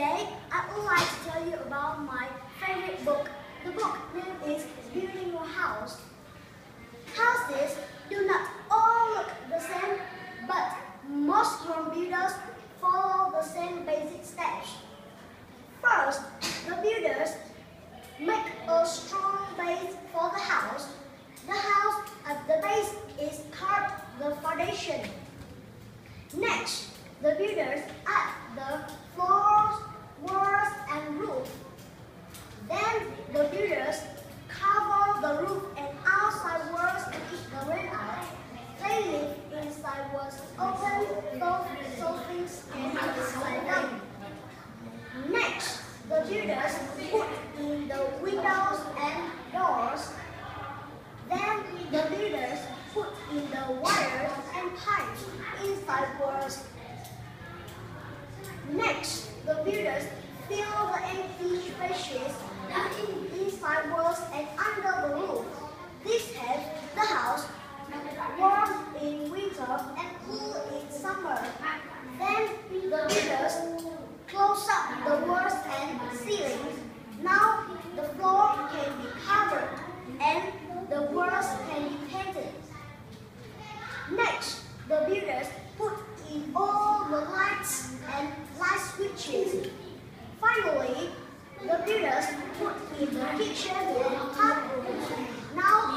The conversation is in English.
Today, I would like to tell you about my favorite book. The book name is Building Your House. Houses do not all look the same, but most home builders follow the same basic steps. First, the builders make a strong base for the house. The house at the base is called the foundation. Next, the builders add the floor the wires and pipes inside walls. Next, the builders fill the empty spaces inside walls and under the roof. This helps the house warm in winter and in all the lights and light switches. Finally, the readers put in the picture their Now